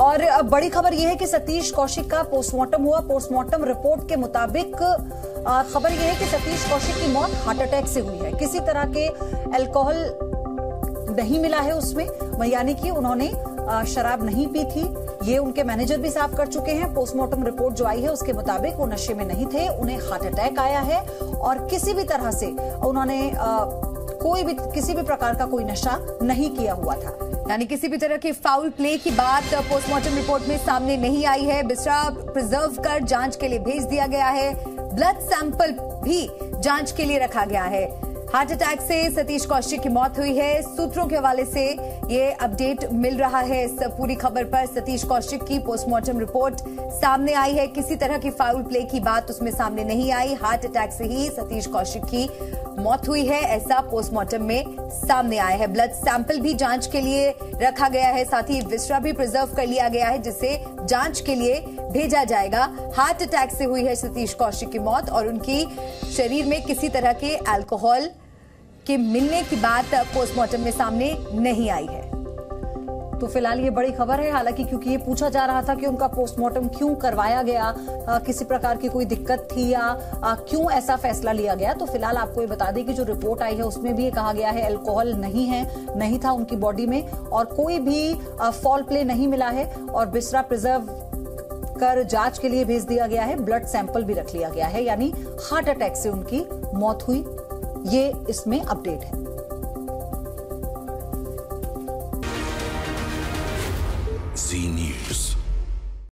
और बड़ी खबर यह है कि सतीश कौशिक का पोस्टमार्टम हुआ। पोस्टमार्टम रिपोर्ट के मुताबिक खबर यह है कि सतीश कौशिक की मौत हार्ट अटैक से हुई है। किसी तरह के अल्कोहल नहीं मिला है उसमें यानी कि उन्होंने शराब नहीं पी थी। ये उनके मैनेजर भी साफ़ कर चुके हैं। पोस्टमार्टम रिपोर्ट जो आई है उसके मुताबिक वो नशे में नहीं थे, उन्हें हार्ट अटैक आया है और किसी भी तरह से उन्होंने कोई भी, किसी भी प्रकार का कोई नशा नहीं किया हुआ था। यानी किसी भी तरह के फाउल प्ले की बात पोस्टमार्टम रिपोर्ट में सामने नहीं आई है। बिस्रा प्रिजर्व कर जाँच के लिए भेज दिया गया है। ब्लड सैंपल भी जाँच के लिए रखा गया है। हार्ट अटैक से सतीश कौशिक की मौत हुई है। सूत्रों के हवाले से ये अपडेट मिल रहा है। इस पूरी खबर पर सतीश कौशिक की पोस्टमार्टम रिपोर्ट सामने आई है। किसी तरह की फाउल प्ले की बात उसमें सामने नहीं आई। हार्ट अटैक से ही सतीश कौशिक की मौत हुई है। ऐसा पोस्टमार्टम में सामने आया है। ब्लड सैंपल भी जाँच के लिए रखा गया है। साथ ही विस्रा भी प्रिजर्व कर लिया गया है, जिसे जाँच के लिए भेजा जाएगा। हार्ट अटैक से हुई है सतीश कौशिक की मौत और उनकी शरीर में किसी तरह के अल्कोहल के मिलने की बात पोस्टमार्टम में सामने नहीं आई है। तो फ़िलहाल ये बड़ी खबर है हालाँकि क्योंकि ये पूछा जा रहा था कि उनका पोस्टमार्टम क्यों करवाया गया आ, किसी प्रकार की कोई दिक्कत थी या आ, क्यों ऐसा फैसला लिया गया। तो फ़िलहाल आपको ये बता दें कि जो रिपोर्ट आई है उसमें भी ये कहा गया है अल्कोहल नहीं है नहीं था उनकी बॉडी में और कोई भी फॉल प्ले नहीं मिला है और बिस्रा प्रिजर्व कर जाँच के लिए भेज दिया गया है ब्लड सैंपल भी रख लिया गया है यानी हार्ट अटैक से उनकी मौत हुई। ये इसमें अपडेट है। जी